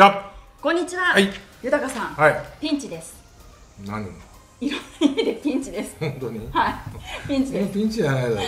じゃこんにちは、はい。豊さん、はい。ピンチです。何？いろんな意味でピンチです。本当に？はい。ピンチです。えピンチじゃないだ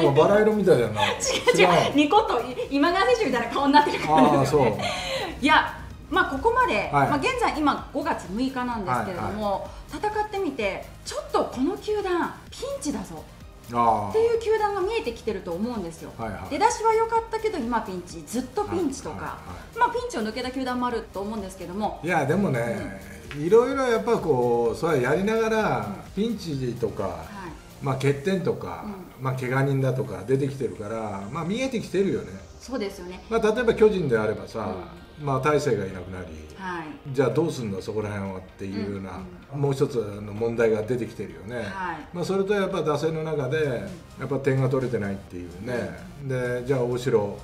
ろ。バラ色みたいじゃない違う違う。ニコッと今川選手みたいな顔になってる。からああそう。いやまあここまで、はい。まあ現在今5月6日なんですけれども、戦ってみてちょっとこの球団ピンチだぞ。あっていう球団が見えてきてると思うんですよ、はいはい。出だしは良かったけど今ピンチずっとピンチとか、はいはいまあ、ピンチを抜けた球団もあると思うんですけども。いやでもね、いろいろやっぱこうそれはやりながら、ピンチとか、はい。まあ、欠点とか、まあ怪我人だとか出てきてるから、まあ、見えてきてるよね、そうですよね。まあ、例えば巨人であればさ、まあ、大勢がいなくなりはい。じゃあどうすんだそこら辺はっていうような、もう一つの問題が出てきてるよね、はい。まあ、それとやっぱ打線の中でやっぱ点が取れてないっていうね、でじゃあ大城、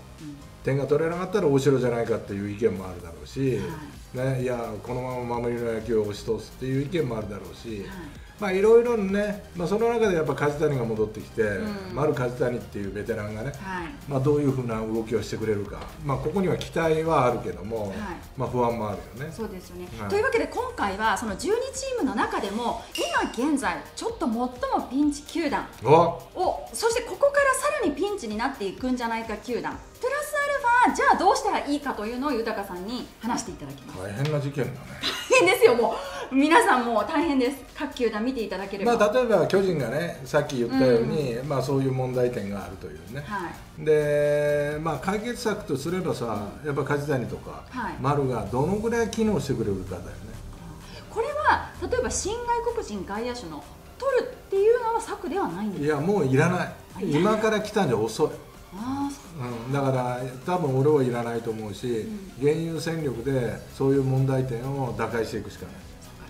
点が取れなかったら大城じゃないかっていう意見もあるだろうし、ね、いやこのまま守りの野球を押し通すっていう意見もあるだろうし、まあいろいろね、まあ、その中でやっぱ梶谷が戻ってきて、丸梶谷っていうベテランがね、はい。まあ、どういうふうな動きをしてくれるか、まあ、ここには期待はあるけども、はい。まあ、不安もあるよね。そうですよね、はい。というわけで今回はその12チームの中でも今現在ちょっと最もピンチ球団。お。をそしてここからさらにピンチになっていくんじゃないか球団プラスアルファじゃあどうしたらいいかというのを豊さんに話していただきます。大変な事件だね。大変ですよもう。皆さんもう大変です。各球団見ていただければ、まあ、例えば巨人がねさっき言ったように、まあ、そういう問題点があるというね、はい。で、まあ、解決策とすればさやっぱ梶谷とか、はい。丸がどのぐらい機能してくれるかだよね。これは例えば新外国人外野手の取るっていうのは策ではないんですか？いやもういらない。今から来たんじゃ遅い、ううん、だから多分俺はいらないと思うし、現有戦力でそういう問題点を打開していくしかない。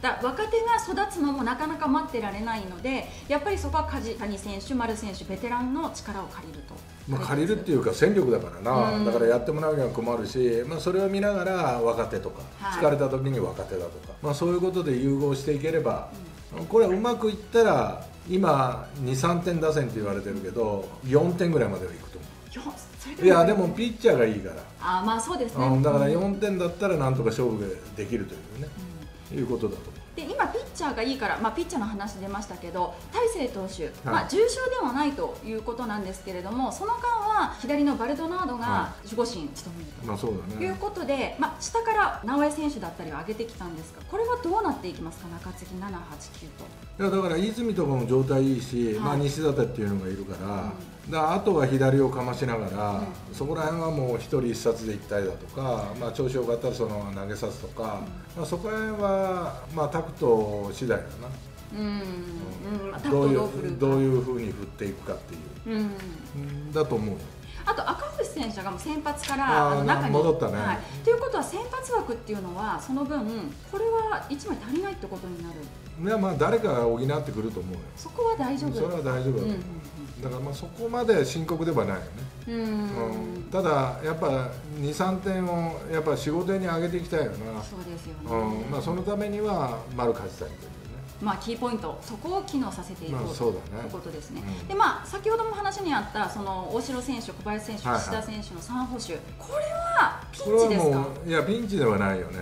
だ若手が育つのもなかなか待ってられないのでやっぱりそこは梶谷選手、丸選手ベテランの力を借りると。まあ、借りるっていうか戦力だからな、うん。だからやってもらうには困るし、まあ、それを見ながら若手とか、はい。疲れた時に若手だとか、まあ、そういうことで融合していければ、これはうまくいったら今23点打線って言われてるけど4点ぐらいまではいくと思ういやでもピッチャーがいいから、あまあそうですね、うん、だから4点だったらなんとか勝負できるというね、いうことだとで今、ピッチャーがいいから、まあ、ピッチャーの話出ましたけど大勢投手、まあ、重症ではないということなんですけれどもその間は左のバルドナードがは守護神務めると。まあそうだいうねことで、まあ、下から直江選手だったりを上げてきたんですがこれはどうなっていきますか？中継ぎ7、8、9と。いやだから泉とかも状態いいし、はい。まあ、西舘っていうのがいるから,、だからあとは左をかましながら、そこら辺はもう一人一冊で行ったりだとか、まあ、調子よかったらその投げさすとか、まあ、そこら辺は、まあ、タクト次第だな、うん、どういうどういうふうに振っていくかっていう、うん。うんだと思うよ。あと赤星選手がもう先発かあらーあの中に。戻ったね。はい。ということは先発枠っていうのはその分これは1枚足りないってことになるいやまあ誰かが補ってくると思うよ。そこは大丈夫。それは大丈夫だと思う、うんだからまあそこまで深刻ではないよね。うん。ただやっぱ23点をやっぱ仕事に上げていきたいよな、そうですよね、うん。まあ、そのためには丸勝ちたいというね。まあ、キーポイント。そこを機能させていこうとまあそうだね。いうことですね、うん。でまあ、先ほども話にあったその大城選手、小林選手、岸田選手の3捕手、これはピンチですか？もういやピンチではないよね。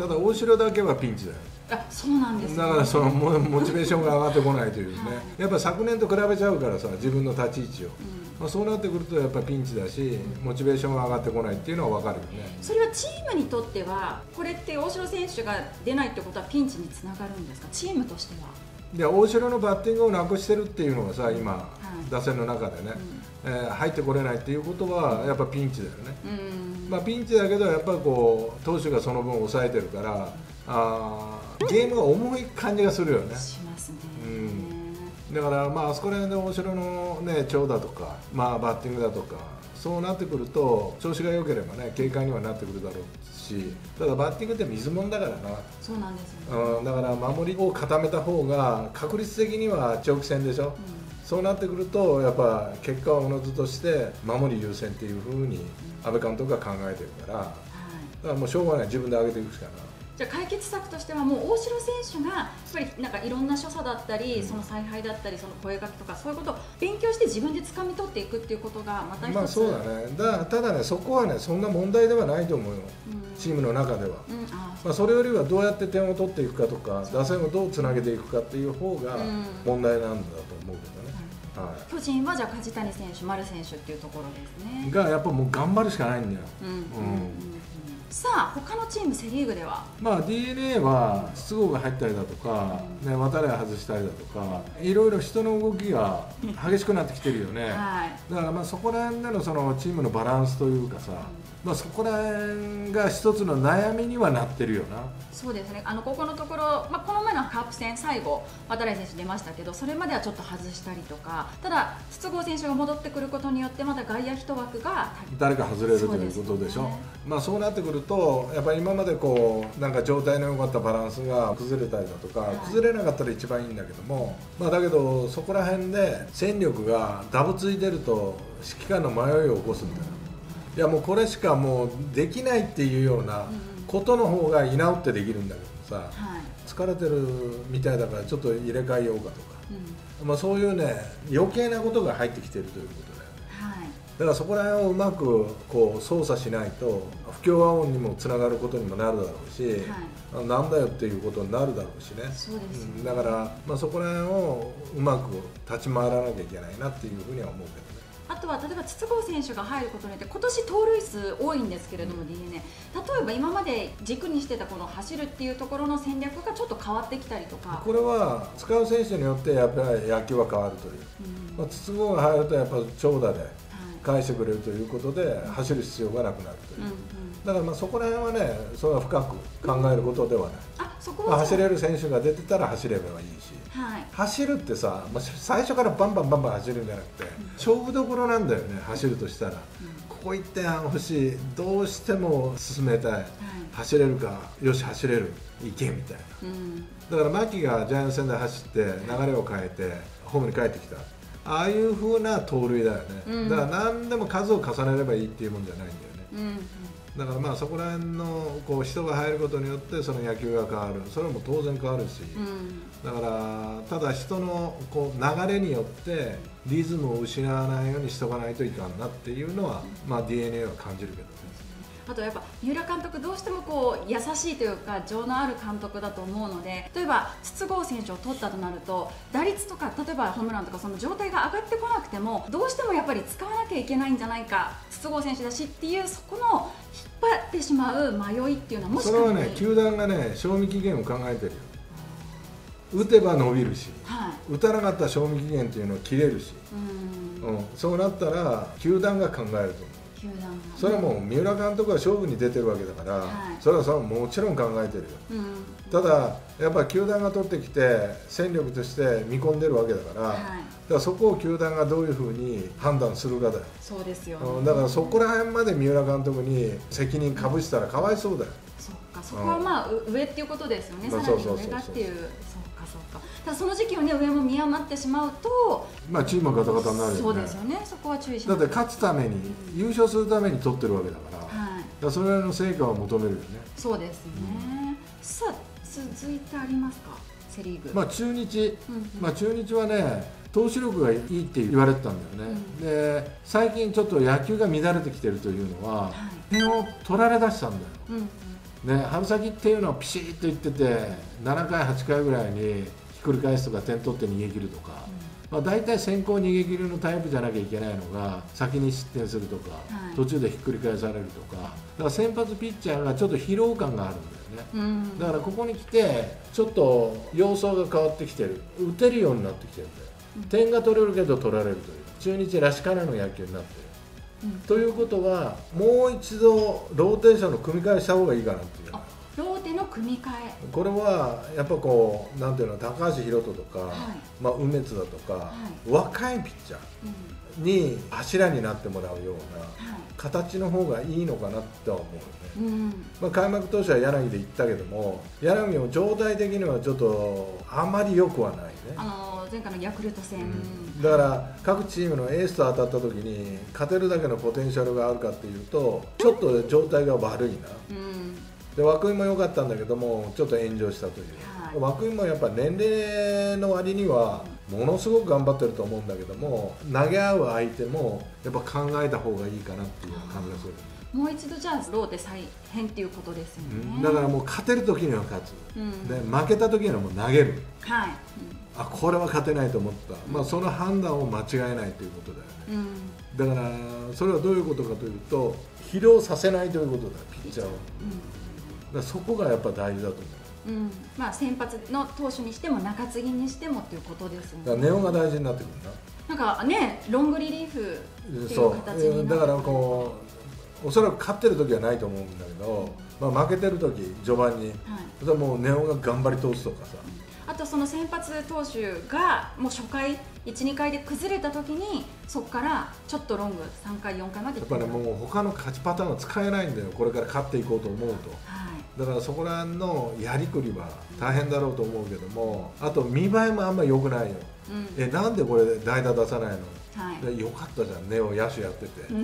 うん。ただ大城だけはピンチだよあそうなんですね。だからそのモモチベーションが上がってこないというね、はい。やっぱ昨年と比べちゃうからさ自分の立ち位置を、まあ、そうなってくるとやっぱピンチだしモチベーションが上がってこないっていうのは分かる。よねそれはチームにとっては、これって大城選手が出ないってことはピンチにつながるんですか、チームとしては。で大城のバッティングをなくしてるっていうのがさ今、い。打線の中でね、えー入ってこれないっていうことはやっぱピンチだよね、うん。まあ、ピンチだけどやっぱりこう投手がその分抑えてるからあーゲームが重い感じがするよね。しますね。うん。だからまああそこら辺で大城のね長打とか、まあ、バッティングだとかそうなってくると調子が良ければね警戒にはなってくるだろうしただバッティングって水物だからな。そうなんですよね。うん、だから守りを固めた方が確率的には長期戦でしょ、そうなってくるとやっぱ結果はおのずとして守り優先っていうふうに安倍監督が考えてるから。だかはい。らもうしょうがない。自分で上げていくしかないじゃあ解決策としてはもう大城選手がやっぱりなんかいろんな所作だったり、その采配だったりその声掛けとかそういうことを勉強して自分で掴み取っていくっていうことがまた一つ、まあそうだね。だただねそこはねそんな問題ではないと思うよ。うん。チームの中では、うんあまあ、それよりはどうやって点を取っていくかとか打線をどうつなげていくかっていう方がうん。問題なんだと思うけどね、は巨人はじゃあ梶谷選手、丸選手っていうところですい、ね。がやっぱもう頑張るしかないんだよ、うんうんうん。うんさあ他のチームセ・リーグでは、まあ、d n a は筒香が入ったりだとか、ね、渡来外したりだとかいろいろ人の動きが 激しくなってきてるよね、はい、だからまあそこら辺でのそのチームのバランスというかさ、まあ、そこら辺が一つの悩みにはなってるよな。そうですね。あのここのところ、まあ、この前のカープ戦、最後、渡来選手出ましたけど、それまではちょっと外したりとか、ただ、筒香選手が戻ってくることによって、また外野一枠が誰か外れるということでしょ。ね。まあそうなってくるとやっぱり今までこうなんか状態の良かったバランスが崩れたりだとか、はい。崩れなかったら一番いいんだけども、まあ、だけどそこら辺で戦力がダブついてると指揮官の迷いを起こすんだよいやもうこれしかもうできないっていうようなことの方が居直ってできるんだけどさはい。疲れてるみたいだからちょっと入れ替えようかとか、うん。まあ、そういうね余計なことが入ってきてるということだよね。はい。だからそこら辺をうまくこう操作しないと不協和音にもつながることにもなるだろうし、あなんだよっていうことになるだろうしね。だから、まあ、そこら辺をうまく立ち回らなきゃいけないなっていうふうには思うけどねあとは例えば筒香選手が入ることによって今年盗塁数多いんですけれども、d n a 例えば今まで軸にしてたこの走るっていうところの戦略がちょっと変わってきたりとか、これは使う選手によってやっぱり野球は変わるという、うん。まあ、筒香が入るとやっぱ長打ではい。返してくれるということで走る必要がなくなるという、うんうん、だからまあそこら辺はねそれは深く考えることではない、あそこまあ、は走れる選手が出てたら走ればいいし。はい。走るってさ、まあ、最初からバンバンバンバン走るんじゃなくて、勝負どころなんだよね走るとしたら、ここ1点欲しいどうしても進めたい、走れるかよし走れる。行けみたいな。うん。だから牧がジャイアンツ戦で走って流れを変えてホームに帰ってきた。ああいう風な盗塁だよね、うん。だから何でも数を重ねればいいっていうもんじゃないんだよね。うんだからまあそこら辺のこう人が入ることによってその野球が変わる。それも当然変わるし、うん。だからただ人のこう流れによってリズムを失わないようにしとかないといかんなっていうのは、まあ、DNA は感じるけどね。あとやっぱ三浦監督どうしてもこう優しいというか情のある監督だと思うので例えば筒香選手を取ったとなると打率とか例えばホームランとかその状態が上がってこなくてもどうしてもやっぱり使わなきゃいけないんじゃないか筒香選手だしっていうそこの引っ張ってしまう迷いっていうのはもしそれはね球団がね賞味期限を考えてるよ。打てば伸びるしはい。打たなかったら賞味期限っていうのは切れるし、うん。うん、そうなったら球団が考えると思うそれはもう三浦監督は勝負に出てるわけだから、はい。それはそれはもちろん考えてるよ。うん。ただやっぱ球団が取ってきて戦力として見込んでるわけだから,、はい。だからそこを球団がどういうふうに判断するかだよ、そうですようんだからそこら辺まで三浦監督に責任かぶしたらかわいそうだよ。そっかそこはまあう上っていうことですよね、まあさらに上がっていうただその時期をね上も見余ってしまうとまあチームがガタガタになるよね。そうですよね。そこは注意しなだって勝つために優勝するために取ってるわけだから,、はい。らそれの成果を求めるよね。そうですね、さあ続いてありますか？セ・リーグ、まあ中日、うんうん。まあ、中日はね投手力がいいって言われてたんだよね、うん。で最近ちょっと野球が乱れてきてるというのははい。点を取られだしたんだよ。うんうん。ね、春先っていうのはピシッといってて7回、8回ぐらいにひっくり返すとか点取って逃げ切るとか、まあ、大体先行逃げ切りのタイプじゃなきゃいけないのが先に失点するとか、はい。途中でひっくり返されるとか。だから先発ピッチャーがちょっと疲労感があるんだよね。うん。だからここに来てちょっと様相が変わってきてる。打てるようになってきてるんだよ。点が取れるけど取られるという。中日らしからぬ野球になってる。うん。ということはもう一度ローテーションの組み替えした方がいいかなっていうの組み替え。これはやっぱこうなんていうの高橋宏斗とか、はい。まあ、梅津だとか、い。若いピッチャうん。ーに柱になってもらうようなは形の方がいいのかなっては思うよね。いうん。まあ、開幕当初は柳で行ったけども柳も状態的にはちょっとあんまり良くはないね。あの前回のヤクルト戦、だから各チームのエースと当たった時に勝てるだけのポテンシャルがあるかっていうとちょっと状態が悪いな。うんで涌井も良かったんだけどもちょっと炎上したという、はい。涌井もやっぱ年齢の割にはものすごく頑張ってると思うんだけども投げ合う相手もやっぱ考えた方がいいかなっていう感じがする。もう一度じゃあローテ再編っていうことですよね、うん。だからもう勝てる時には勝つ、うん。で負けた時にはもう投げる。はい、あこれは勝てないと思った、まあ、その判断を間違えないということだよね。うん。うんだからそれはどういうことかというと疲労させないということだよピッチャーを。だからそこがやっぱ大事だと思う。うん。うんまあ、先発の投手にしても中継ぎにしてもっていうことですだからねネオが大事になってくるな。なんかねロングリリーフっていそうう形になだからこうおそらく勝ってる時はないと思うんだけど、まあ、負けてる時序盤に。はい、それはもうネオが頑張り通すとかさ。あとその先発投手がもう初回12回で崩れた時にそこからちょっとロング3回4回までやっぱりもう他の勝ちパターンは使えないんだよ。これから勝っていこうと思うと。はいだからそこら辺のやりくりは大変だろうと思うけどもあと見栄えもあんまり良くないよ。うん。えなんでこれ代打出さないの？はい。でよかったじゃんネオ野手やってて。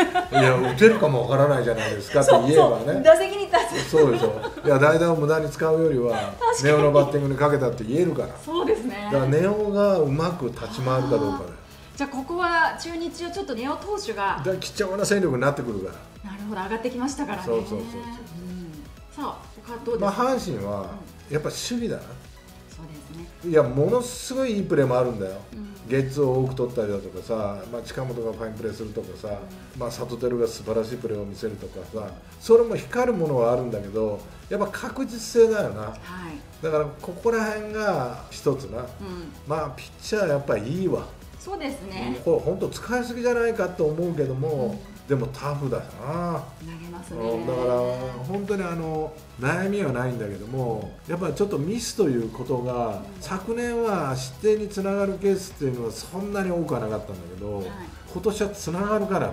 いや打てるかもわからないじゃないですかって言えばね。打席に立つ。そうでしょ。いや代打を無駄に使うよりはネオのバッティングにかけたって言えるから。だそうですね。からネオがうまく立ち回るかどうかだよ。じゃあここは中日はちょっとネオ投手が貴重な戦力になってくるから。なるほど上がってきましたからね。そうそうそうそう。うんさあ他どうですまあか、阪神はやっぱ守備だな。そうですね。いやものすごいいいプレーもあるんだよ、うん。ゲッツーを多く取ったりだとかさ、まあ、近本がファインプレーするとかさ、まあ、里輝が素晴らしいプレーを見せるとかさそれも光るものはあるんだけどやっぱ確実性だよな。はい。だからここら辺が一つな。うん。まあピッチャーやっぱりいいわ。そうですね。これ本当使いすぎじゃないかと思うけども、でもタフだな。投げますね。うんだから本当にあの悩みはないんだけどもやっぱりちょっとミスということが昨年は失点につながるケースっていうのはそんなに多くはなかったんだけど、はい。今年はつながるからね。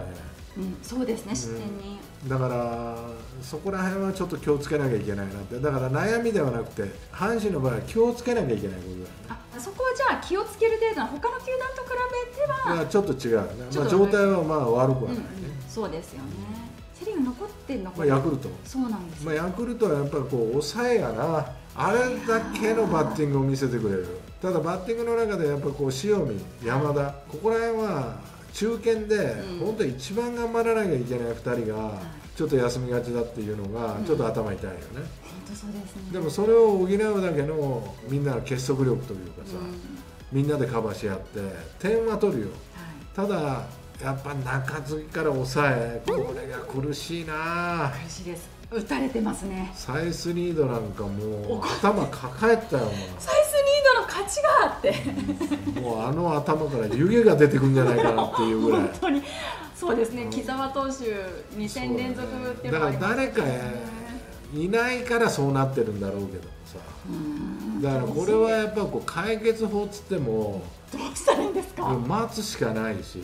うんそうですね失点に、だからそこら辺はちょっと気をつけなきゃいけないなって。だから悩みではなくて阪神の場合は気をつけなきゃいけないことだよね。あそこはじゃあ気をつける程度の他の球団と比べては、ちょっと違うよね、まあ、状態はまあ悪くはないね、うんうん、そうですよね。セ・リーグ残ってんのまあ、ヤクルト。そうなんですよ、まあ、ヤクルトはやっぱりこう抑えがな。あれだけのバッティングを見せてくれる。ただバッティングの中でやっぱこう塩見山田ここら辺は中堅でうん。本当に一番頑張らなきゃいけない2人がちょっと休みがちだっていうのがうん。ちょっと頭痛いよね、本当そうですね。でもそれを補うだけのみんなの結束力というかさ、うん。みんなでカバーし合って点は取るよ。はい。ただやっぱ中継ぎから抑えこれが苦しいな。苦しいです。打たれてますね。サイスニードなんかもう頭抱えてたよサイスニードの勝ちがあって。お前もうあの頭から湯気が出てくんじゃないかなっていうぐらい。本当に。そうですね。うん。木澤投手2戦連続ってだから誰かいないからそうなってるんだろうけどもさ。うん。だからこれはやっぱこう解決法っつってもどうしたらいいんですか？は待つしかないし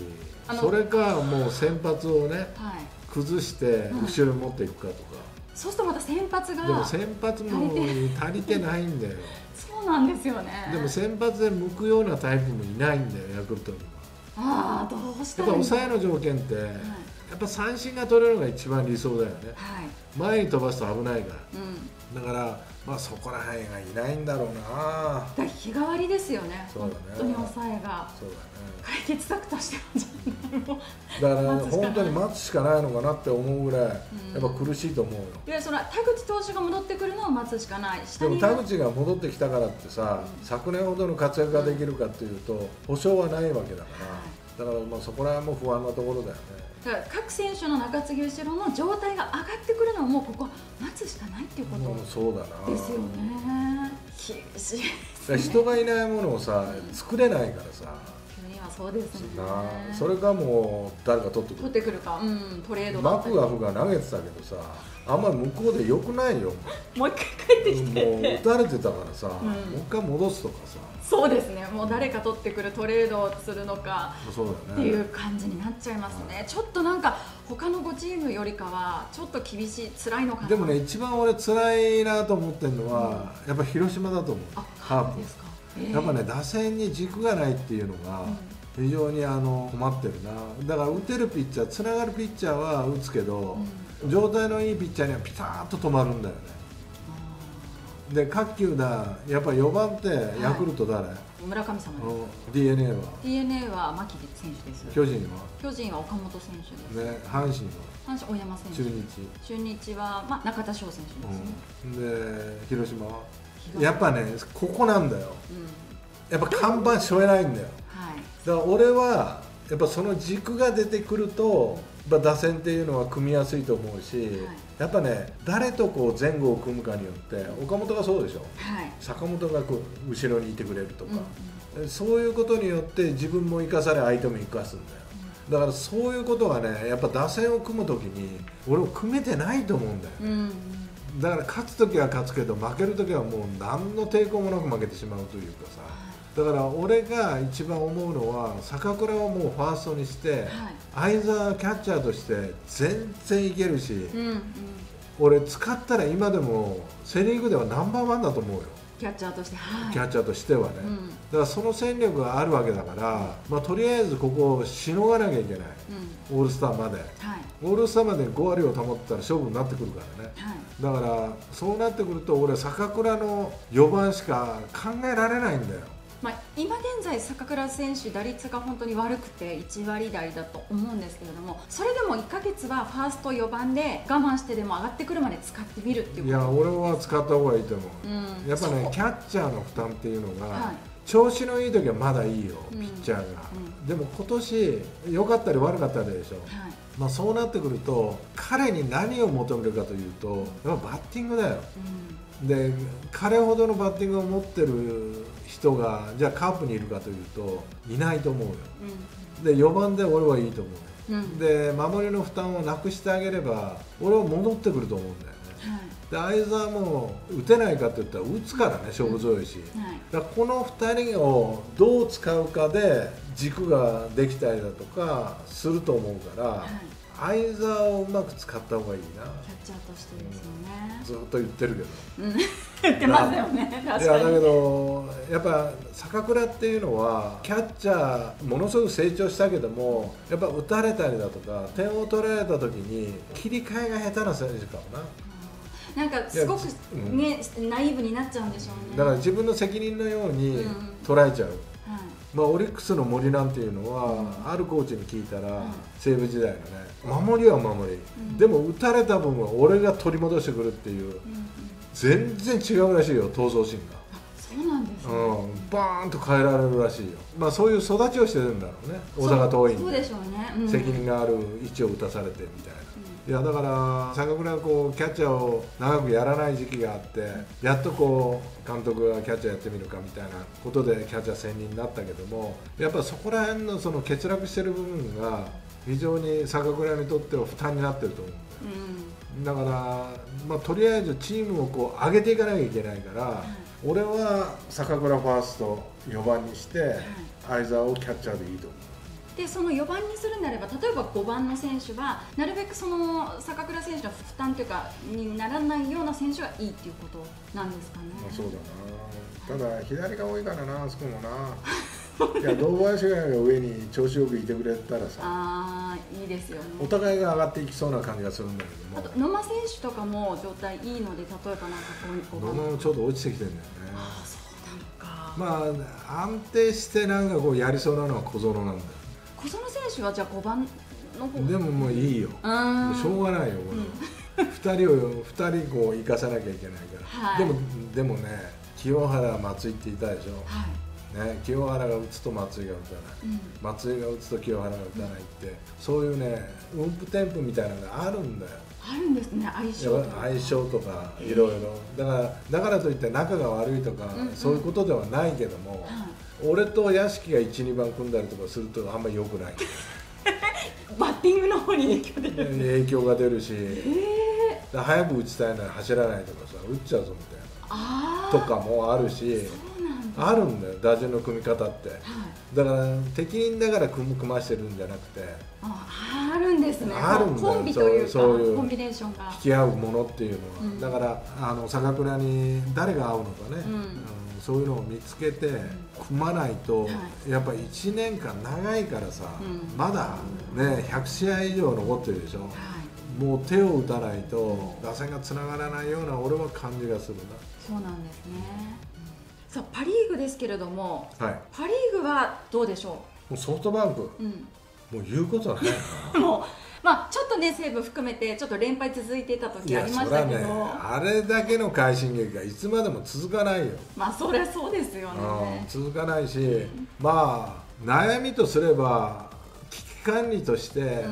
それかもう先発をねい。崩して後ろに持っていくかとか、そうするとまた先発でもが先発も足りてないんだよ。そうなんですよね。でも先発で向くようなタイプもいないんだよヤクルトには。ああどうしやっぱ抑えの条件って、はい。やっぱ三振が取れるのが一番理想だよね。はい。前に飛ばすと危ないかうん。らだからまあそこら辺がいないんだろうな。だ日替わりですよね。そうだね。本当に抑えが。そうだね解決策としてだから本当に待つしかないのかなって思うぐらいやっぱ苦しいと思うよ。いやその田口投手が戻ってくるのを待つしかない。でも田口が戻ってきたからってさ、うん。昨年ほどの活躍ができるかっていうと保証はないわけだから、だからまあそこら辺も不安なところだよね。だから各選手の中継ぎ後ろの状態が上がってくるのをもうここ待つしかないっていうことそうだな。ですよね。厳しい。人がいないものをさ作れないからさそうですね。それかもう誰か取ってくる？取ってくるか。うんトレードだマクガフが投げてたけどさあんまり向こうでよくないよ。もう一回帰ってきて。もう打たれてたからさ、うん。もう一回戻すとかさ。そうですね。もう誰か取ってくるトレードをするのかそうだね。っていう感じになっちゃいますね、ちょっとなんか他の5チームよりかはちょっと厳しい辛いのかな。でもね一番俺辛いなと思ってるのは、やっぱ広島だと思う。あカープですか、えー。やっぱね打線に軸がないっていうのが非常にあの困ってるな。だから打てるピッチャーつながるピッチャーは打つけど、状態のいいピッチャーにはピタッと止まるんだよね。で各球団やっぱ4番ってヤクルト誰、村神様です。d n a は？d n a は牧選手です。巨人は？巨人は岡本選手です、ね阪神は？阪神大山選手。中日、中日は、まあ、中田翔選手ですね、うん、で広島は？広やっぱねここなんだよ。うん。やっぱ看板背負えないんだよ。はいだから俺はやっぱその軸が出てくるとやっぱ打線っていうのは組みやすいと思うし、やっぱね誰とこう前後を組むかによって岡本がそうでしょ。はい。坂本がこう後ろにいてくれるとか。うん、そういうことによって自分も生かされ相手も生かすんだよ。だからそういうことはねやっぱ打線を組む時に俺も組めてないと思うんだようんうん。だから勝つ時は勝つけど負ける時はもう何の抵抗もなく負けてしまうというかさだから俺が一番思うのは坂倉をもうファーストにしてはい。相澤キャッチャーとして全然いけるしうんうん。俺使ったら今でもセ・リーグではナンバーワンだと思うよ。キャッチャーとしてはい。キャッチャーとしてはね、うん。だからその戦力があるわけだから、まあ、とりあえずここをしのがなきゃいけない。うん。オールスターまで。はい。オールスターまで5割を保ったら勝負になってくるからね。はい。だからそうなってくると俺坂倉の4番しか考えられないんだよまあ、今現在、坂倉選手、打率が本当に悪くて1割台だと思うんですけれども、それでも1ヶ月はファースト4番で我慢してでも上がってくるまで使ってみるっていういや俺は使った方がいいと思う、うん。やっぱねキャッチャーの負担っていうのが、はい。調子のいい時はまだいいよ、うん。ピッチャーが、うん。でも今年良かったり悪かったりでしょ、はい。まあ、そうなってくると彼に何を求めるかというとやっぱバッティングだよ。で彼ほどのバッティングを持ってる人がじゃあカープにいるかというといないと思うよ。うん。で4番で俺はいいと思うよ。うん。うんで守りの負担をなくしてあげれば俺は戻ってくると思うんだよね。はい。で相澤も打てないかって言ったら打つからね勝負強いし、はい。だからこの2人をどう使うかで軸ができたりだとかすると思うから、はい相澤をうまく使った方がいいな。キャッチャーとしてですよね。ずっと言ってるけど。うん。言ってますよね、確いやだけ。どやっぱ坂倉っていうのはキャッチャーものすごく成長したけどもやっぱ打たれたりだとか点を取られた時に切り替えが下手な選手かもな。なんかすごくうん。ね、ナイーブになっちゃうんでしょうね。だから自分の責任のようにうん。捉えちゃう、はいまあ、オリックスの森なんていうのは、うん。あるコーチに聞いたら、うん。西武時代のね守りは守り、うん。でも打たれた分は俺が取り戻してくるっていう全然違うらしいよ闘争心が。あそうなんですね。うん、バーンと変えられるらしいよ、まあ、そういう育ちをしてるんだろうね。大阪桐蔭そうそうでしょうね。うん。責任がある位置を打たされてみたいな、いやだから坂倉はこうキャッチャーを長くやらない時期があってやっとこう監督がキャッチャーやってみるかみたいなことでキャッチャー専任になったけどもやっぱそこら辺のその欠落してる部分が非常に坂倉にとっては負担になってると思う。んだようん。だから、まあ、とりあえずチームをこう上げていかなきゃいけないから、俺は坂倉ファースト4番にして、相澤をキャッチャーでいいと思う。でその4番にするんであれば例えば5番の選手はなるべくその坂倉選手の負担というかにならないような選手がいいっていうことなんですかね。まあ、そうだなただ左が多いからなあそこもないや堂林が上に調子よくいてくれたらさああいいですよね。お互いが上がっていきそうな感じがするんだけあどと野間選手とかも状態いいので例えばなんかこうも5番物もちょっと落ちてきてるんだよねああそうなのか。まあ安定してなんかこうやりそうなのは小園なんだよ小園選手はじゃあ5番の方？でももういいよ。しょうがないよ俺は、2人を二人こう生かさなきゃいけないから、はい。でもでもね清原松井っていたでしょ、はい、ね、清原が打つと松井が打たない。うん、松井が打つと清原が打たないって。そういうね運プテンプみたいなのがあるんだよ。あるんですね相性とか。相性とかいろいろ。だからだからといって仲が悪いとか、うんうん。そういうことではないけども、はい俺と屋敷が12番組んだりとかするとあんまり良くない。バッティングの方に影響出る。影響が出るし。ええだから早く打ちたいなら走らないとかさ打っちゃうぞみたいな。とかもあるしあるんだよ打順の組み方って。はい。だから適任だから組む組ましてるんじゃなくて。ああるんですね。あるんだよコンビというかそういう。コンビネーションが。引き合うものっていうのは、うん。だからあの坂倉に誰が合うのかね、うん。うんそういうのを見つけて組まないと、はやっぱ1年間長いからさ、うん。まだね100試合以上残ってるでしょ、はい。もう手を打たないと打線がつながらないような俺は感じがするな。そうなんですね、さあパ・リーグですけれどもはい。パ・リーグはどうでしょもうソフトバンク。う、うん、もう言うことはないな。もうまあちょっとね西武含めてちょっと連敗続いていたい時あやりましたけど、ねあれだけの快進撃がいつまでも続かないよ、まあそりゃそうですようんね、続かないし、まあ悩みとすれば危機管理として、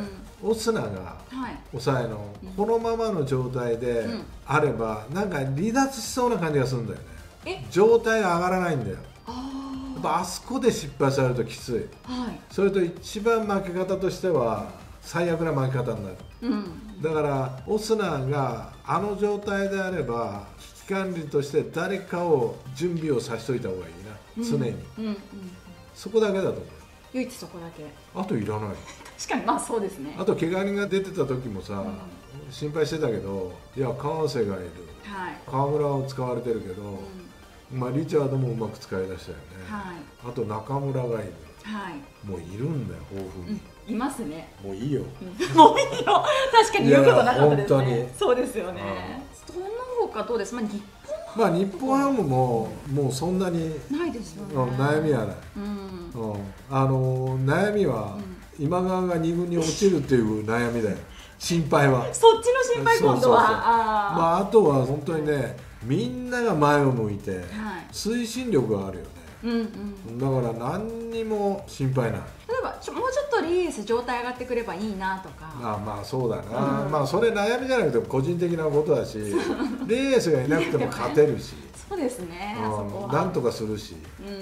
オスナがはい抑えのこのままの状態でうん。あればなんか離脱しそうな感じがするんだよね。え？状態が上がらないんだよ。ああそこで失敗されるときつい。あはい。それと一番負け方としては最悪な負け方になる。うん。だからオスナがあの状態であれば危機管理として誰かを準備をさせといた方がいいな。常に、うんうんそこだけだと思う。唯一そこだけ。あといらない。確かに。まあそうですね。あと怪我人が出てた時もさ、うん。心配してたけどいや川瀬がいる。はい、川村を使われてるけど、うまあ、リチャードもうまく使い出したよね、ん、はい。あと中村がいる。はい、もういるんだよ豊富に、うん、いますね。もういいよ。う んもういいよ。確かに言うことなかったですいや本当ねに。そうですよね。その他どうです？まあ日まあ日本ハムももうそんなに、本ないですよね。うん悩みはない、うん。うん、あの悩みは、今川が2軍に落ちるっていう悩みだよ。心配は。そっちの心配今度は。あまあ、あとは本当にねみんなが前を向いてーはい。推進力があるよねうんうん。だから何にも心配ない。例えばちょもうちょっとリース状態上がってくればいいなとか。まあまあそうだな、うん。まあそれ悩みじゃなくても個人的なことだし レースがいなくても勝てるし、そうですね。あそこうん、は。なんとかするし、うん。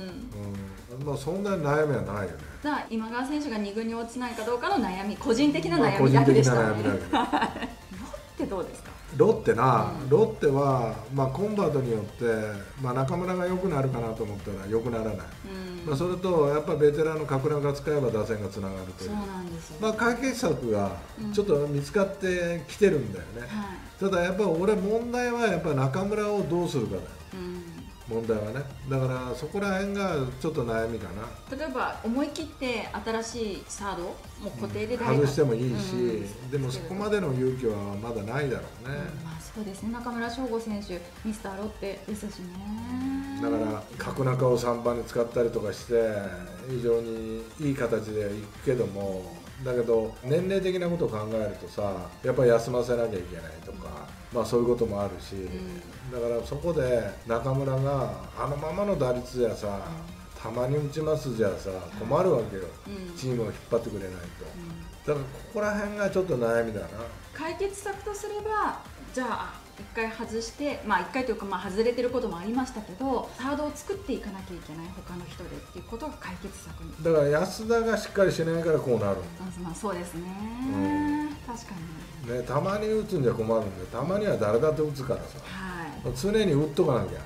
うん。まあ、そんなに悩みはないよね。じゃあ今川選手が2軍に落ちないかどうかの悩み。個人的なまあ個悩み人的なだけでしたね。悩みだけどロ ってどうですか？ロッテな、うんロッテは、まあ、コンバートによって、まあ、中村が良くなるかなと思ったら良くならない、うん。まあ、それとやっぱベテランの角中が使えば打線がつながるという。まあ、解決策がちょっと見つかってきてるんだよね、はい。ただやっぱ俺問題はやっぱ中村をどうするかだよ。うん問題はね。だからそこら辺がちょっと悩みかな。例えば思い切って新しいサードもう固定で外してもいいし、うんでもそこまでの勇気はまだないだろうね、うんまあそうですね。中村翔吾選手ミスターロッテですしね。だから角中を3番に使ったりとかして非常にいい形でいくけどもだけど年齢的なことを考えるとさやっぱり休ませなきゃいけないとか、まあそういうこともあるし、だからそこで中村があのままの打率じゃさ、たまに打ちますじゃさ困るわけよ、うん。チームを引っ張ってくれないと、だからここら辺がちょっと悩みだな。解決策とすればじゃあ一回外してまあ一回というかまあ外れてることもありましたけどサードを作っていかなきゃいけない他の人でっていうことが解決策に。だから安田がしっかりしないからこうなる。まあまあそうですね、ん。確かに。ねたまに打つんじゃ困るんでたまには誰だって打つからさ。はい。常に打っとかなきゃ、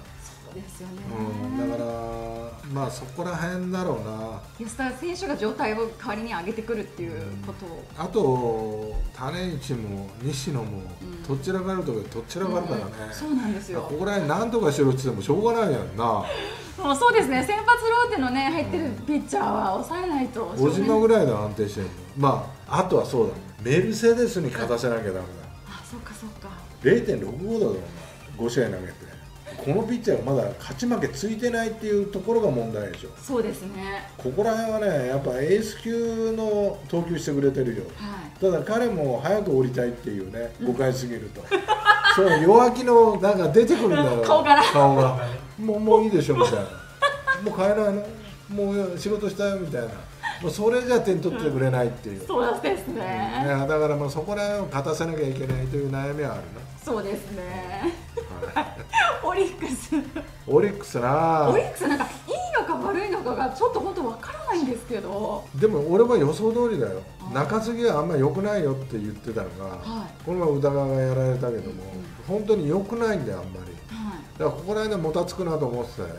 ですよね、うん、だからまあそこら辺だろうな。安田選手が状態を代わりに上げてくるっていうことを、あと種市も西野もうん。どちらかるとどちらかるからね、そうなんですよ。ここら辺何とかしろって言ってもしょうがないやんな。もうそうですね先発ローテのね入ってるピッチャーは抑えないと小島ぐらいで安定してるの。まああとはそうだ。メルセデスに勝たせなきゃダメだ。あそっかそっか。0.65だぞ。お前5試合投げてこのピッチャーがまだ勝ち負けついてないっていうところが問題でしょ。そうですね。ここら辺はねやっぱエース級の投球してくれてるよ。はい。ただ彼も早く降りたいっていうね誤解すぎると、そう弱気のなんか出てくるんだよ 顔から。顔が。もうもういいでしょみたいな。もう帰らない。のもう仕事したよみたいな。もうそれじゃ点取ってくれないっていう、そうですね、いやだからまあそこら辺を勝たせなきゃいけないという悩みはあるそうですね オリックス。オリックスな。オリックスなんかいいのか悪いのかがちょっと本当わからないんですけど。でも俺は予想通りだよ。あ中継ぎはあんま良くないよって言ってたのが、はこの前宇田川がやられたけども、うん。本当に良くないんだよあんまり。はい、だからここら辺でもたつくなと思ってたよね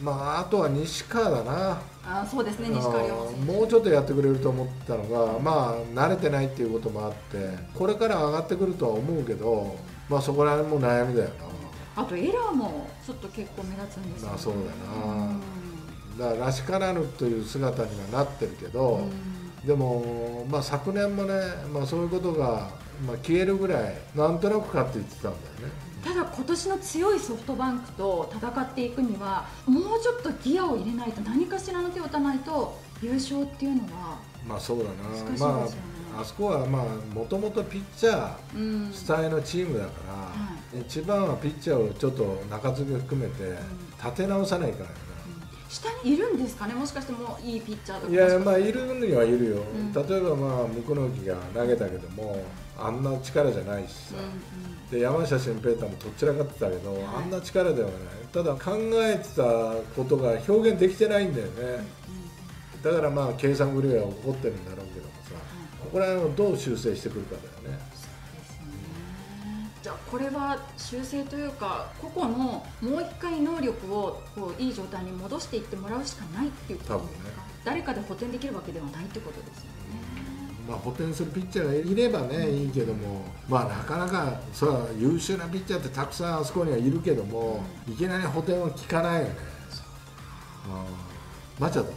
うん。まああとは西川だな。あそうですね西川もうちょっとやってくれると思ってたのがまあ慣れてないっていうこともあってこれから上がってくるとは思うけどまあそこら辺も悩みだよあとエラーもちょっと結構目立つんですよ、まあそうだな。うん。なだかららしからぬという姿にはなってるけど、うん。でも、まあ、昨年もね、まあ、そういうことが、まあ、消えるぐらいなんとなく勝って言ってたんだよね。ただ今年の強いソフトバンクと戦っていくにはもうちょっとギアを入れないと何かしらの手を打たないと優勝っていうのはまあそうだな。難しいですよね。まあ、あそこはまあもともとピッチャーうん主体のチームだから、一番はピッチャーをちょっと中継ぎ含めて立て直さないからね、下にいるんですかね？もしかしてもういいピッチャーとか。いやまあいるにはいるよ、ん。例えばまあ向野木が投げたけどもあんな力じゃないしさ、うで山下新平太もとっちらかってたけど、はい。あんな力ではない。ただ考えてたことが表現できてないんだよね、だからまあ計算狂いは起こってるんだろうここら辺をどう修正してくるかだよね。ですよね。じゃあこれは修正というか個々のもう一回能力をこういい状態に戻していってもらうしかないっていうことですか、多分ね。誰かで補填できるわけではないってことですよね。まあ、補填するピッチャーがいればねいいけども、まあ、なかなかそれは優秀なピッチャーってたくさんあそこにはいるけども、いきなり補填は効かないよね、う。ん、マチャド。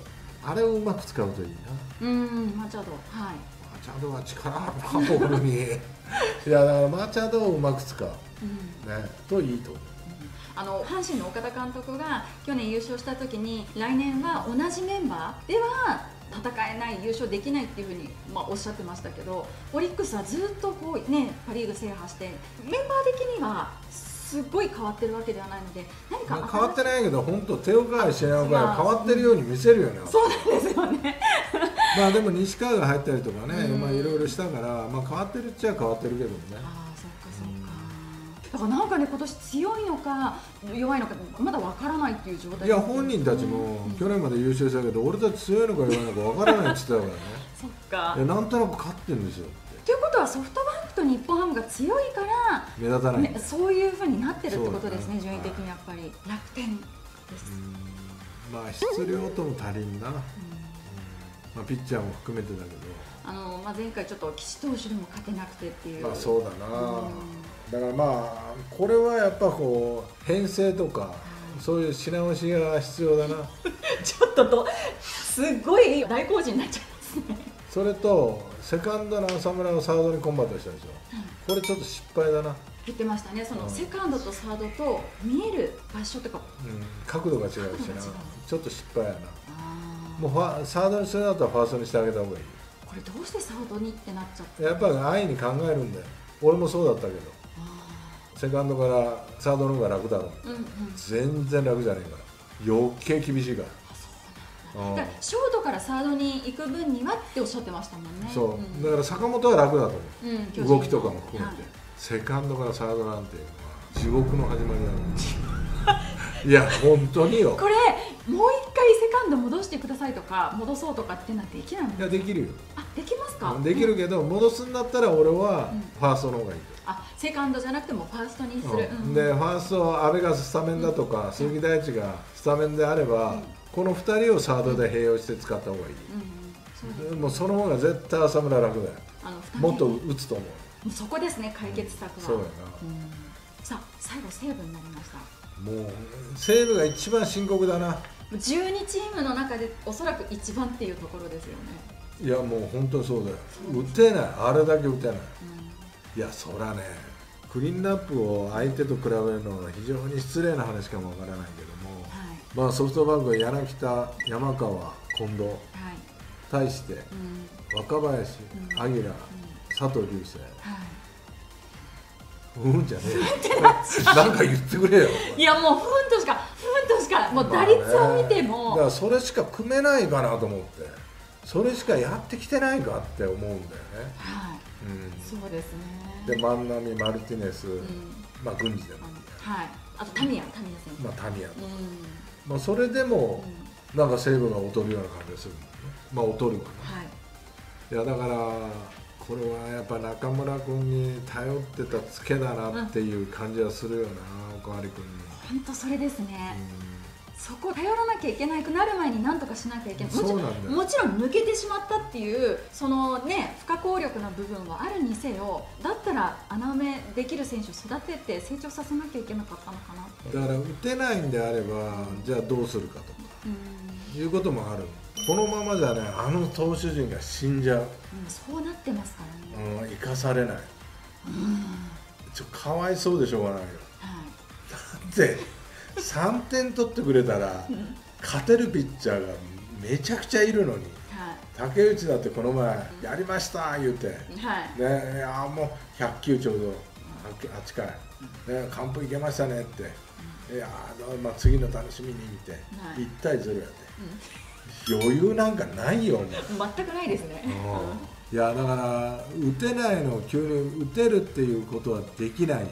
あれをうまく使うといいな。うんマチャド。はい。マチャドは力あるなボールに。いやだからマチャドをうまく使う、ね、うん。といいと思う。あの阪神の岡田監督が去年優勝した時に来年は同じメンバーでは戦えない優勝できないっていうふうに、まあ、おっしゃってましたけどオリックスはずっとこう、ね、パ・リーグ制覇してメンバー的にはすごい変わってるわけではないので何かまあ変わっていないけど本当手を変え品を変えあ変わってるように見せるよねそうなんですよねまあでも西川が入ったりとかね、うん。まあいろいろしたから、まあ、変わってるっちゃ変わってるけどね。ああそっかそっか。だからなんかね今年強いのか弱いのかまだわからないっていう状態。いや本人たちも去年まで優勝したけど俺たち強いのか弱いのか分からないって言ってたか そっか。らねいやなんとなく勝ってるんですよ。ってということはソフトバンクと日本ハムが強いから目立たない、ね、そういうふうになってるってことですね、ね。順位的にやっぱり。楽天です、うん。まあ質量とも足りんな、うんまあ、ピッチャーも含めてだけあのまあ、前回ちょっと岸投手でも勝てなくてっていう、どまあそうだな、うん。だからまあこれはやっぱこう編成とかそういうし直しが必要だな。ちょっとどすごい大工事になっちゃいますね。それとセカンドの浅村をサードにコンバートしたでしょ、これちょっと失敗だな、言ってましたね。そのうん。セカンドとサードと見える場所とかうん、角度が違うしな。ちょっと失敗やなもうファサードにするんだったらファーストにしてあげた方がいい。これどうしてサードにってなっちゃったやっぱり安易に考えるんだよ。俺もそうだったけど。あセカンドからサードの方が楽だろう。ーうんうん。全然楽じゃねえから。余計厳しいから。うんだ。からショートからサードに行く分にはっておっしゃってましたもんね。そう、んだから坂本は楽だと思う、うん動きとかも含めて、はいセカンドからサードなんていうのは地獄の始まりだいや本当によ。これもう一回セカンド戻してくださいとか戻そうとかっていうのはできないのいやできるよ。あできますか？できるけど戻すんだったら俺はうん。ファーストの方がいい。とあセカンドじゃなくてもファーストにする、うん。うん。でファースト阿部がスタメンだとか、鈴木大地がスタメンであれば、うん。この2人をサードで併用して使った方がいい、うんもうその方が絶対浅村楽だよ。もっと打つと思う。もうそこですね解決策は、そうだようん。さあ最後西武になりました。なもう西武が一番深刻だな。12チームの中でおそらく一番っていうところですよね、いやもう本当にそうだよ。打てない。あれだけ打てない。うん。いやそらねクリーンナップを相手と比べるのは非常に失礼な話かもわからないけども、はい。まあ、ソフトバンクは柳田山川近藤はい。対してうん。若林、うん。アギラ佐藤流星。はいうんじゃねえよ。なんか言ってくれよ。いやもうふんとしかふんとしかもう打率を見ても、だからそれしか組めないかなと思って。それしかやってきてないかって思うんだよね、はい。うん、そうですね。で万波マルティネス、うん。まあ郡司でも。いいやはい。あとタミヤタミヤ選手、まあタミヤと、うん。まあ、それでもなんか西武が劣るような感じがするもんね。まあ劣るわな。はい。いやだからこれはやっぱ中村君に頼ってたツケだなっていう感じはするよな、おかわり君に。本当それですね、うそこ頼らなきゃいけなくなる前に何とかしなきゃいけないもちもちろん抜けてしまったっていうそのね不可抗力な部分はあるにせよだったら穴埋めできる選手を育てて成長させなきゃいけなかったのかなだから打てないんであればじゃあどうするかとか。うん。いうこともあるこのままじゃねあの投手陣が死んじゃう、うん、そうなってますからね、うん、生かされない、ちょかわいそうでしょうがないよ。はい。だって3点取ってくれたら勝てるピッチャーがめちゃくちゃいるのには竹内だってこの前「やりました」言うて、いはい。ね、いやもう100球ちょうど 8, 回、ね、完封いけましたねって、いやまあ、次の楽しみに見て、はい。1対0やって、余裕なんかないよ全くないですね、いやだから打てないのを急に打てるっていうことはできないよ。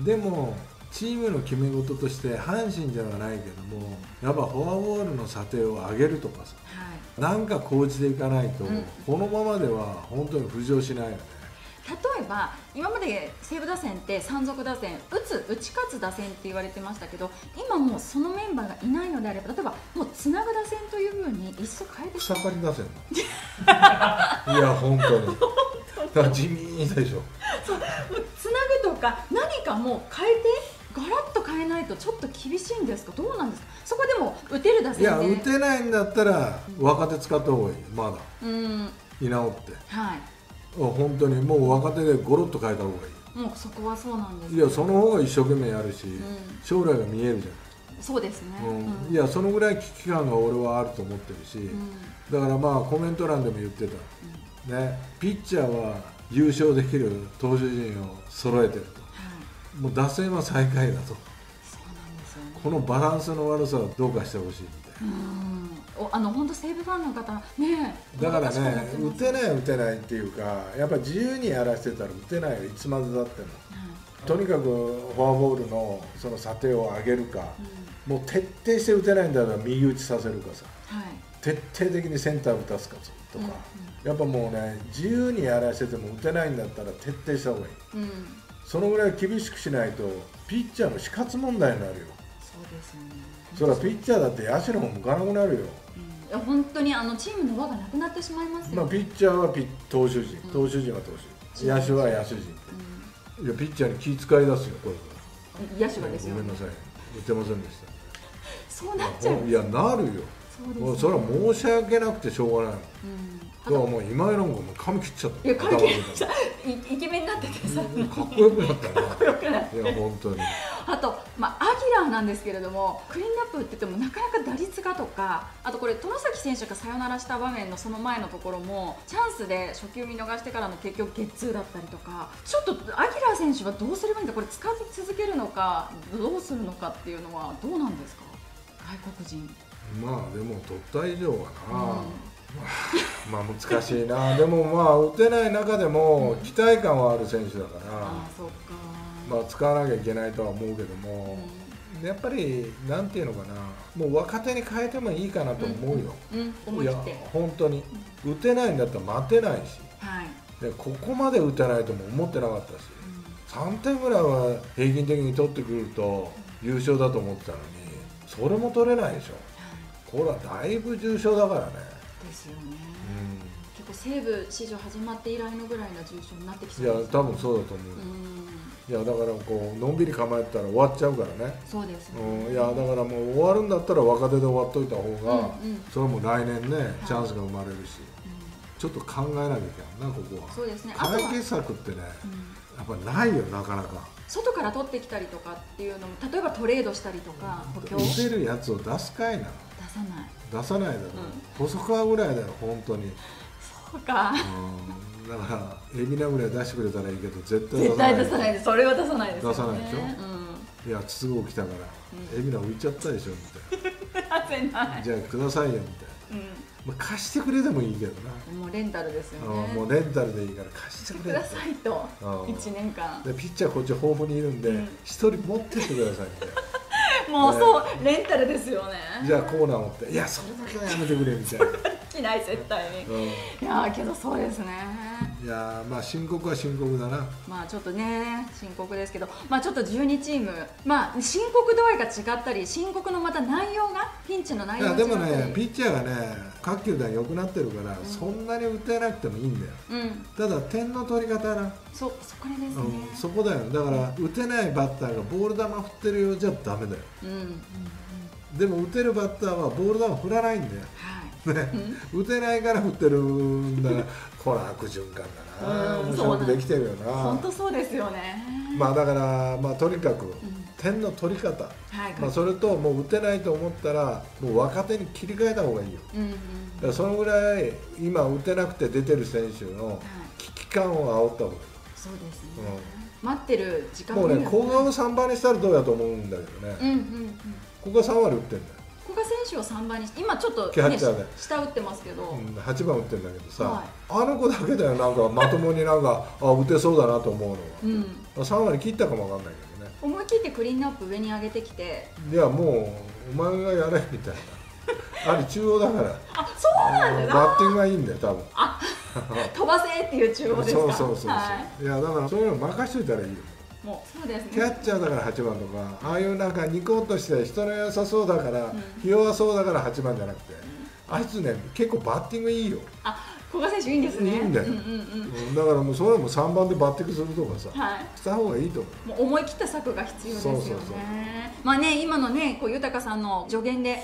でもチームの決め事として阪神ではないけどもやっぱフォアボールの査定を上げるとかさ。はい。なんか講じていかないと、うん。このままでは本当に浮上しないよね例えば今まで西武打線って山賊打線打つ打ち勝つ打線って言われてましたけど今もうそのメンバーがいないのであれば例えばもうつなぐ打線というふうに一層変えてし草まう。刈り出せんのいや本当に。だから地味でしょ。もうつなぐとか何かもう変えてガラッと変えないとちょっと厳しいんですか？どうなんですか？そこでも打てる打線で。いや打てないんだったら若手使った方がいい。まだ。うん。居直って。はい本当にもう若手でゴロッと変えた方がいもうそこはそうなんですいいやその方が一生懸命やるし、ん。将来が見えるじそうですね、うん。うん。いやそのぐらい危機感が俺はあると思ってるし、うん。だからまあコメント欄でも言ってた、ね、ピッチャーは優勝できる投手陣を揃えてると。はい。もう打線は最下位だと。そうなんですよね。このバランスの悪さをどうかしてほしいみたいな。うんおあの本当西武ファンの方ねだからね打てない打てないっていうかやっぱ自由にやらせてたら打てないよいつまでだっても。はい。とにかくフォアボールのその査定を上げるかうん。もう徹底して打てないんだったら右打ちさせるかさ。はい。徹底的にセンター打たすかとか、うんやっぱもうね自由にやらせても打てないんだったら徹底した方がいい。うん。そのぐらい厳しくしないとピッチャーの死活問題になるよ。そうですよね。それはピッチャーだって野手の方向かなくなるよ、や本当にあのチームの輪がなくなってしまいますまあ、よ、ピッチャーはピッ投手陣。うん。投手陣は投手野手は野手陣。ういやピッチャーに気遣い出すよこれ野手がですよ、ごめんなさい。打てませんでしそうなっちゃうたいやなるよ。そうです、もうそれは申し訳なくてしょうがない。のうん。だからもう今井のもう髪切っちゃった。いや関係ない頭イイケメンになっててさ、かっこよくなったなよくないいや本当に。あと、まあ、ラーなんですけれどもクリーンアップって言ってもなかなか打率がとかあとこれ外崎選手がサヨナラした場面のその前のところもチャンスで初球見逃してからの結局ゲッツーだったりとかちょっとアギラー選手はどうすればいいんだこれ使い続けるのかどうするのかっていうのはどうなんですか？外国人。まあでも取った以上はな、うん。まあ難しいな。でもまあ打てない中でも期待感はある選手だから、ああそうか、まあ使わなきゃいけないとは思うけども、やっぱりなんていうのかなもう若手に変えてもいいかなと思うよ、うん、うん、思いいや本当に。打てないんだったら待てないし。はい、でここまで打てないとも思ってなかったし。3点ぐらいは平均的に取ってくると優勝だと思ってたのにそれも取れないでしょ。これはだいぶ重症だからね、ですよね、う結構西武史上始まって以来のぐらいの重症になってきん、いやそうです。多分そうだと思うよ、うんいやだからこうのんびり構えてたら終わっちゃうからね、そうですね、うん、いやだからもう終わるんだったら若手で終わっといた方が、うんうん。それはもう来年ねい。チャンスが生まれるし、ちょっと考えなきゃいけないなここは。そうですね。解決策ってねうん。やっぱないよなかなか。外から取ってきたりとかっていうのも例えばトレードしたりとか補強。てるやつを出すかいなさない。出さないだろ、細川ぐらいだよ本当に、うん、そうかだから海老名ぐらい出してくれたらいいけど絶対絶対出さない。ですそれは出さないですよね。出さないでしょ？うん。いや筒香来たから海老名浮いちゃったでしょみたい出せな ない。じゃあくださいよみたいな、まあ、貸してくれてもいいけどな。うんもうレンタルですよね。うんもうレンタルでいいから貸してくれくださいと。うん1年間。でピッチャーこっち豊富にいるんでうん。一、人持ってってくださいみたいなもうそうレンタルですよね。じゃあコーナー持っていやそれだけはやめてくれみたいな、着ない絶対に。うん。いやーけどそうですね。いやーまあ深刻は深刻だな。まあちょっとね深刻ですけどまあちょっと12チームまあ深刻度合いが違ったり深刻のまた内容がピンチの内いやでも容が違ったり。ねピッチャーがね各球団良くなってるから、そんなに打てなくてもいいんだよ。うん。ただ点の取り方な、そそこれですね。うん、そこだよ。だから打てないバッターがボール球振ってるようじゃダメだよ。うん、うんでも打てるバッターはボール球振らないんだよ。はい。ね、打てないから振ってるんだからこれ悪循環だな、うん面白くできてるよな。本当そうですよね。まあだから、まあ、とにかく、点の取り方、はい。まあ、それともう打てないと思ったらもう若手に切り替えた方がいいよ。うんそのぐらい今打てなくて出てる選手の危機感を煽った方がいい。そうですね、待ってる時間もうねいいよ小川を3番にしたらどうやと思うんだけどね、うんうんうん。ここが3割打ってんだよ、古賀選手を3番にして今ちょっと、ね、下打ってますけど、うん、8番打ってんだけどさ、はい。あの子だけだよなんかまともになんかあ打てそうだなと思うのは、うん、3割切ったかもわかんないけどね。思い切ってクリーンアップ上に上げてきて。いやもうお前がやれみたいなあれ中央だから。あそうなんですバッティングがいいんだよ多分。飛ばせっていう中央ですか？そうそうそうそう、、はい。やだからそういうの任しといたらいいよ。い、もうそうですね。キャッチャーだから8番とかああいうなんかニコッとして人の良さそうだから、ん。弱そうだから8番じゃなくて、あいつね結構バッティングいいよ、あ古賀選手いいんですね。いいんだよ。うんうんうん。うんだからもうそれはもう3番でバッティングするとかさ、はい。した方がいいと思う。もう思い切った策が必要ですよね。そうそうそう。まあね今のねこう豊さんの助言で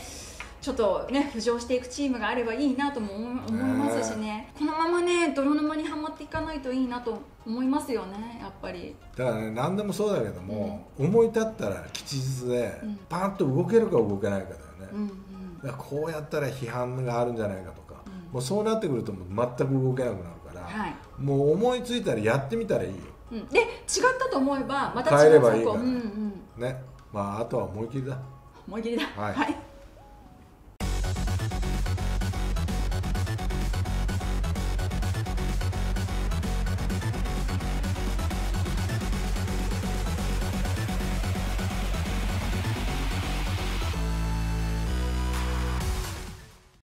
ちょっとね浮上していくチームがあればいいなとも思いますしね。このままね泥沼にはまっていかないといいなと思いますよねやっぱり。だからね何でもそうだけども、思い立ったら吉日でうん。パンと動けるか動けないかだよね、うんうん。だからこうやったら批判があるんじゃないかとか、うん。もうそうなってくるともう全く動けなくなるから、はい。もう思いついたらやってみたらいいよ。うん、で違ったと思えばまた違う変えればいいから。うんうん。ね。まああとは思い切りだ。思い切りだ。はい。はい